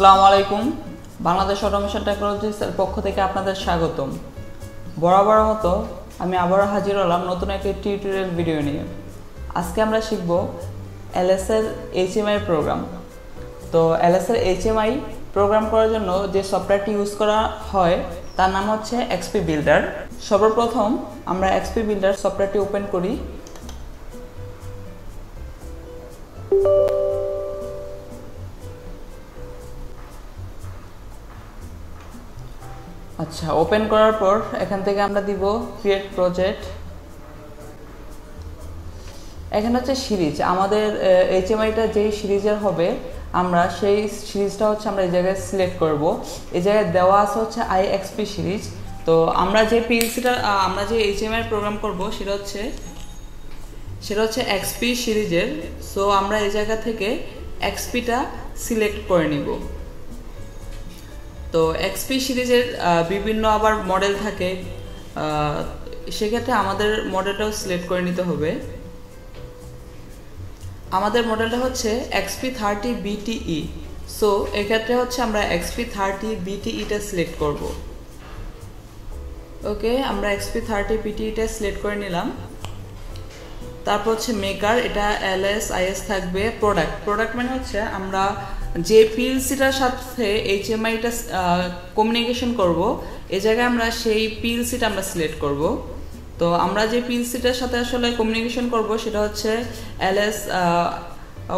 আসসালামু আলাইকুম। বাংলাদেশ অটোমেশন টেকনোলজিসের পক্ষ থেকে আপনাদের স্বাগতম। বরাবর মতো আমি আবারও হাজির হলাম নতুন একটি টিউটোরিয়াল ভিডিও নিয়ে। আজকে আমরা শিখব এলএসএর এইচএমআই প্রোগ্রাম। তো এলএসএর এইচএমআই প্রোগ্রাম করার জন্য যে সফটওয়্যারটি ইউজ করা হয়, তার নাম হচ্ছে এক্সপি বিল্ডার। সর্বপ্রথম আমরা এক্সপি বিল্ডার সফটওয়্যারটি ওপেন করি। আচ্ছা ওপেন করার পর এখান থেকে আমরা দিব ক্রিয়েট প্রজেক্ট এখানে হচ্ছে সিরিজ, আমাদের এইচএমআইটা যেই সিরিজের হবে, আমরা সেই সিরিজটা হচ্ছে আমরা এই জায়গায় সিলেক্ট করব। এই জায়গায় দেওয়া আছে হচ্ছে আইএক্সপি সিরিজ। তো আমরা যে পিএলসিটা আমরা যে এইচএমআই প্রোগ্রাম করব, সেটা হচ্ছে সেটা হচ্ছে এক্সপি সিরিজের। সো আমরা এই জায়গা থেকে এক্সপিটা সিলেক্ট করে নিব। তো এক্সপি সিরিজের বিভিন্ন আবার মডেল থাকে। সেক্ষেত্রে আমাদের মডেলটাও সিলেক্ট করে নিতে হবে। আমাদের মডেলটা হচ্ছে এক্সপি থার্টি বিটিই সো এক্ষেত্রে হচ্ছে আমরা এক্সপি থার্টি বিটিইটা সিলেক্ট করব। ওকে আমরা এক্সপি থার্টি বিটিইটা সিলেক্ট করে নিলাম। তারপর হচ্ছে মেকার এটা এল এস আইএস থাকবে প্রোডাক্ট প্রোডাক্ট মানে হচ্ছে আমরা যে পিএলসিটার সাথে এইচএমআইটা কমিউনিকেশন করব, এ জায়গায় আমরা সেই পিএলসিটা আমরা সিলেক্ট করব। তো আমরা যে পিএলসিটার সাথে আসলে কমিউনিকেশন করব সেটা হচ্ছে L S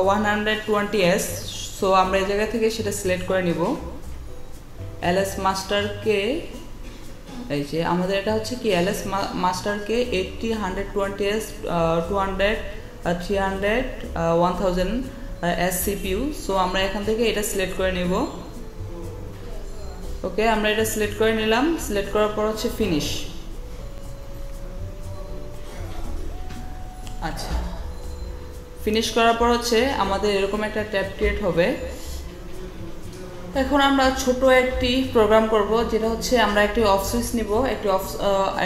one hundred twenty S so আমরা এই জায়গা থেকে সেটা সিলেক্ট করে নিব। এল এস মাস্টারকে এই যে আমাদের এটা হচ্ছে কি এল এস মাস্টারকে eighty hundred twenty S two hundred three hundred one thousand S CPU so আমরা এখান থেকে এটা সিলেক্ট করে নিব। ওকে আমরা এটা সিলেক্ট করে নিলাম। সিলেক্ট করার পর হচ্ছে ফিনিশ আচ্ছা। ফিনিশ করার পর হচ্ছে আমাদের এরকম একটা ট্যাব ক্রিয়েট হবে। এখন আমরা ছোট একটি প্রোগ্রাম করব, যেটা হচ্ছে আমরা একটি অফ সুইচ নিব, একটি অফ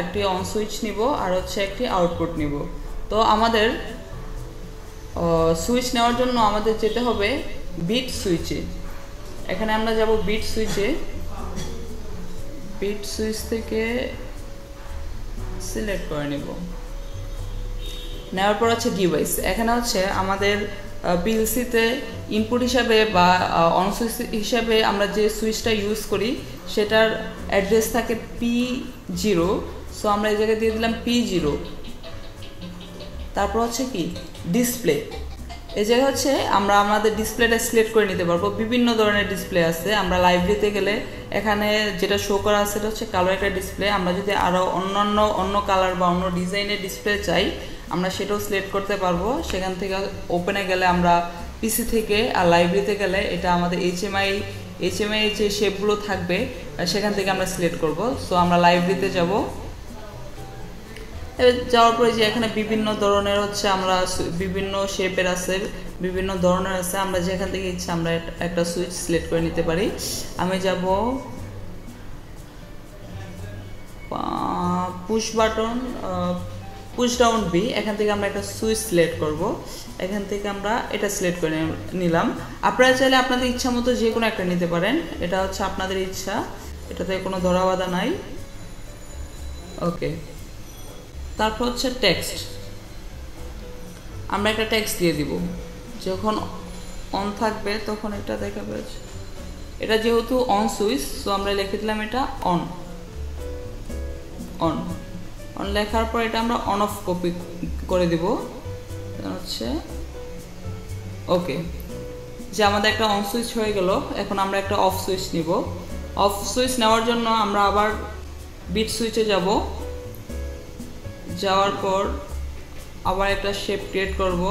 একটি অন সুইচ নিব, আর হচ্ছে একটি আউটপুট নিব। তো আমাদের সুইচ নেওয়ার জন্য আমাদের যেতে হবে বিট সুইচে এখানে আমরা যাব বিট সুইচে বিট সুইচ থেকে সিলেক্ট করে নেব। নেওয়ার পর হচ্ছে ডিভাইস এখানে হচ্ছে আমাদের পিএলসিতে ইনপুট হিসাবে বা অন সুইচ হিসাবে আমরা যে সুইচটা ইউজ করি, সেটার অ্যাড্রেস থাকে পি জিরো সো আমরা এই জায়গায় দিয়ে দিলাম পি জিরো তারপর হচ্ছে কি? ডিসপ্লে এই জায়গায় হচ্ছে, আমরা আমাদের ডিসপ্লেটা সিলেক্ট করে নিতে পারব। বিভিন্ন ধরনের ডিসপ্লে আছে। আমরা লাইব্রেরিতে গেলে এখানে যেটা শো করা আছে, সেটা হচ্ছে কালো একটা ডিসপ্লে আমরা যদি আরও অন্যান্য, অন্য কালার বা অন্য ডিজাইনের ডিসপ্লে চাই, আমরা সেটাও সিলেক্ট করতে পারব। সেখান থেকে ওপেনে গেলে আমরা পিসি থেকে আর লাইব্রেরিতে গেলে এটা আমাদের এইচএমআই এইচএমআই যে শেপগুলো থাকবে, সেখান থেকে আমরা সিলেক্ট করব। সো আমরা লাইব্রেরিতে যাব। যাওয়ার পরে যে এখানে বিভিন্ন ধরনের হচ্ছে আমরা বিভিন্ন শেপের আছে, বিভিন্ন ধরনের আছে, আমরা যেখান থেকে ইচ্ছা আমরা একটা সুইচ সিলেক্ট করে নিতে পারি। আমি যাব push button push down B এখান থেকে আমরা একটা সুইচ সিলেক্ট করব। এখান থেকে আমরা এটা সিলেক্ট করে নিলাম। আপনারা চাইলে আপনাদের ইচ্ছা মতো যে কোনো একটা নিতে পারেন। এটা হচ্ছে আপনাদের ইচ্ছা। এটাতে কোনো ধরা বাধা নাই। ওকে তারপর হচ্ছে টেক্সট আমরা একটা টেক্সট দিয়ে দিব। যখন অন থাকবে, তখন এটা দেখাবে এটা যেহেতু অন সুইচ সো আমরা লিখে দিলাম এটা অন অন অন লেখার পর এটা আমরা অন অফ কপি করে দিব। হচ্ছে ওকে যে আমাদের একটা অন সুইচ হয়ে গেল, এখন আমরা একটা অফ সুইচ নিব। অফ সুইচ নেওয়ার জন্য আমরা আবার বিট সুইচে যাব। যাওয়ার পর আবার একটা শেপ ক্রিয়েট করব।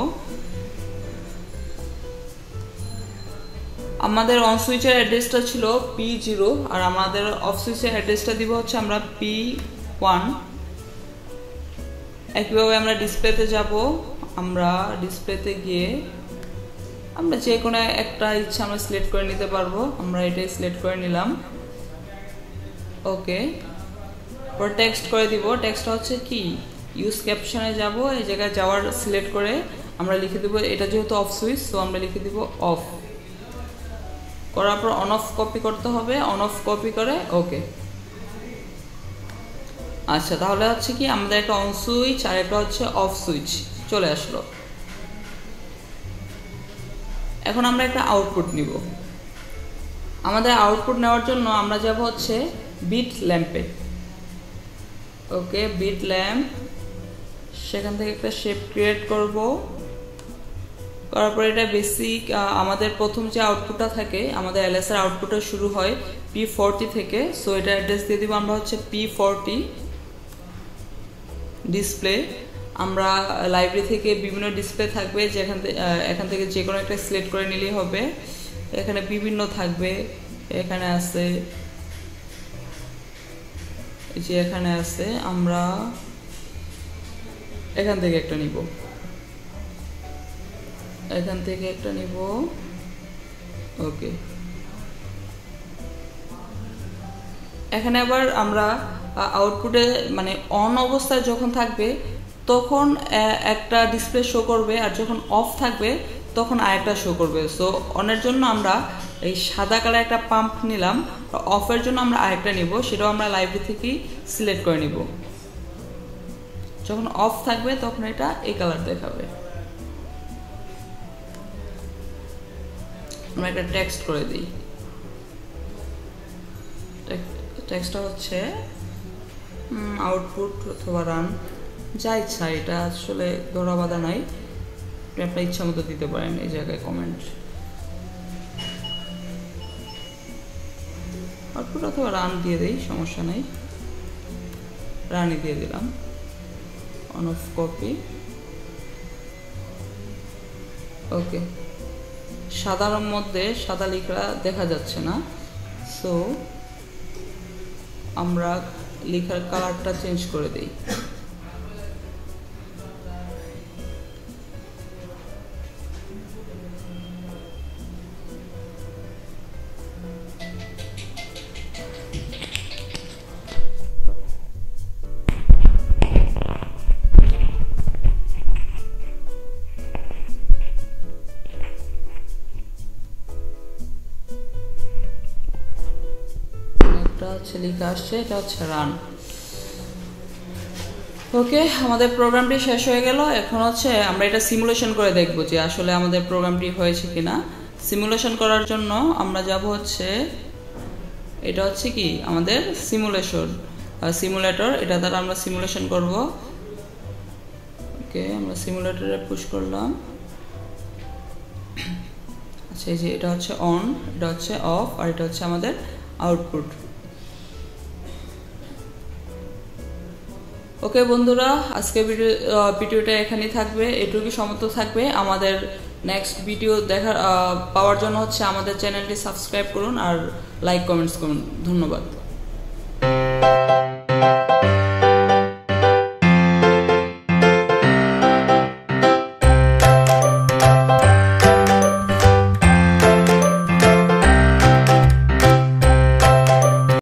আমাদের অন সুইচের অ্যাড্রেসটা ছিল পি জিরো আর আমাদের অফ সুইচের অ্যাড্রেসটা দিব হচ্ছে আমরা পি ওয়ান একইভাবে আমরা ডিসপ্লেতে যাব, আমরা ডিসপ্লেতে গিয়ে আমরা যে কোনো একটা ইচ্ছা আমরা সিলেক্ট করে নিতে পারব, আমরা এটাই সিলেক্ট করে নিলাম। ওকে পর টেক্সট করে দিব টেক্সটটা হচ্ছে কি? ইউজ ক্যাপশনে যাব, এই জায়গায় যাওয়ার সিলেক্ট করে আমরা লিখে দেবো, এটা যেহেতু অফ সুইচ তো আমরা লিখে দেবো অফ করার পর অন অফ কপি করতে হবে অন অফ কপি করে ওকে আচ্ছা তাহলে হচ্ছে কি আমাদের একটা অন সুইচ আর একটা হচ্ছে অফ সুইচ চলে আসলো। এখন আমরা একটা আউটপুট নিব। আমাদের আউটপুট নেওয়ার জন্য আমরা যাব হচ্ছে বিট ল্যাম্পে ওকে বিট ল্যাম্প সেখান থেকে একটা শেপ ক্রিয়েট করব। করার পর এটা বেসিক আমাদের প্রথম যে আউটপুটটা থাকে, আমাদের এলএসআর আউটপুটটা শুরু হয় পি ফোরটি থেকে। সো এটা অ্যাড্রেস দিয়ে দিব আমরা হচ্ছে পি ফোরটি ডিসপ্লে আমরা লাইব্রেরি থেকে বিভিন্ন ডিসপ্লে থাকবে, যেখান থেকে এখান থেকে যে কোনো একটা সিলেক্ট করে নিলেই হবে। এখানে বিভিন্ন থাকবে, এখানে আছে যে এখানে আছে, আমরা এখান থেকে একটা নিব। এখান থেকে একটা নিব। ওকে। এখানে আবার আমরা আউটপুটে মানে অন অবস্থায় যখন থাকবে, তখন একটা ডিসপ্লে শো করবে, আর যখন অফ থাকবে, তখন আরেকটা শো করবে। সো অনের জন্য আমরা এই সাদা কালার একটা পাম্প নিলাম অফের জন্য আমরা আরেকটা নিব, সেটাও আমরা লাইব্রেরি থেকেই সিলেক্ট করে নিব। যখন অফ থাকবে, তখন এটা এই কালার দেখাবে। আমরা একটা টেক্সট করে দিই। টেক্সটটা হচ্ছে আউটপুট অথবা রান যা ইচ্ছা, এটা আসলে ধরা বাধা নাই। আপনার ইচ্ছা মতো দিতে পারেন এই জায়গায় কমেন্ট আউটপুট অথবা রান দিয়ে দিই, সমস্যা নেই। রানই দিয়ে দিলাম। কপি ওকে সাদার মধ্যে সাদা লেখা দেখা যাচ্ছে না। সো আমরা লেখার কালারটা চেঞ্জ করে দিই। আসছে, এটা হচ্ছে রান ওকে আমাদের প্রোগ্রামটি শেষ হয়ে গেল। এখন হচ্ছে আমরা এটা সিমুলেশন করে দেখব যে আসলে আমাদের প্রোগ্রামটি হয়েছে কিনা। সিমুলেশন করার জন্য আমরা যাব হচ্ছে, এটা হচ্ছে কি? আমাদের সিমুলেশন সিমুলেটর এটা দ্বারা আমরা সিমুলেশন করব। ওকে আমরা সিমুলেটরে পুশ করলাম। আচ্ছা এই যে এটা হচ্ছে অন এটা হচ্ছে অফ আর এটা হচ্ছে আমাদের আউটপুট ওকে বন্ধুরা আজকে ভিডিও ভিডিওটা এখানেই থাকবে। এটুকুই সমর্থ থাকবে। আমাদের নেক্সট ভিডিও দেখার পাওয়ার জন্য হচ্ছে আমাদের চ্যানেলটি সাবস্ক্রাইব করুন আর লাইক কমেন্টস করুন। ধন্যবাদ।